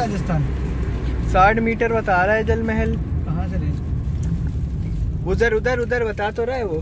राजस्थान। साठ मीटर बता रहा है जल महल कहाँ से उधर उधर उधर बता तो रहा है वो।